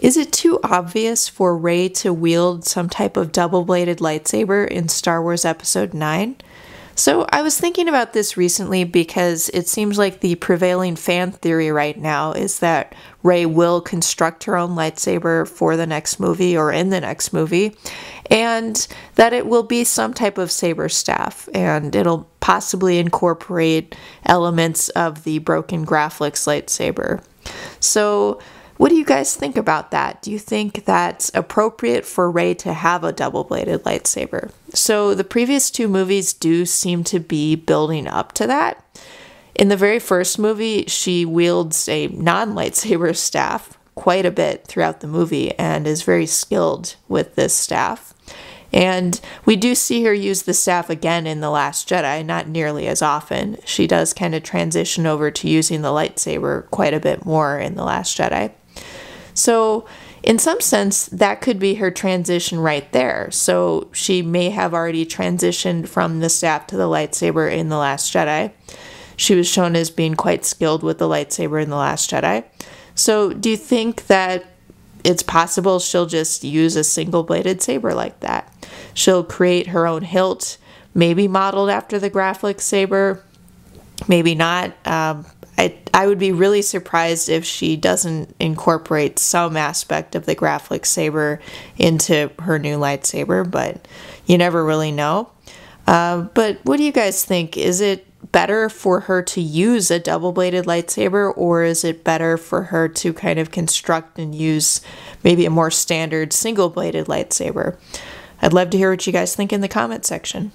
Is it too obvious for Rey to wield some type of double bladed lightsaber in Star Wars Episode 9? So, I was thinking about this recently because it seems like the prevailing fan theory right now is that Rey will construct her own lightsaber for the next movie or in the next movie, and that it will be some type of saber staff, and it'll possibly incorporate elements of the broken Graflex lightsaber. So, what do you guys think about that? Do you think that's appropriate for Rey to have a double bladed lightsaber? So, the previous two movies do seem to be building up to that. In the very first movie, she wields a non lightsaber staff quite a bit throughout the movie and is very skilled with this staff. And we do see her use the staff again in The Last Jedi, not nearly as often. She does kind of transition over to using the lightsaber quite a bit more in The Last Jedi. So, in some sense, that could be her transition right there. So, she may have already transitioned from the staff to the lightsaber in The Last Jedi. She was shown as being quite skilled with the lightsaber in The Last Jedi. So, do you think that it's possible she'll just use a single bladed saber like that? She'll create her own hilt, maybe modeled after the Graflex saber, maybe not. Um, I, I would be really surprised if she doesn't incorporate some aspect of the Graflex saber into her new lightsaber, but you never really know. Uh, but what do you guys think? Is it better for her to use a double bladed lightsaber, or is it better for her to kind of construct and use maybe a more standard single bladed lightsaber? I'd love to hear what you guys think in the comment section.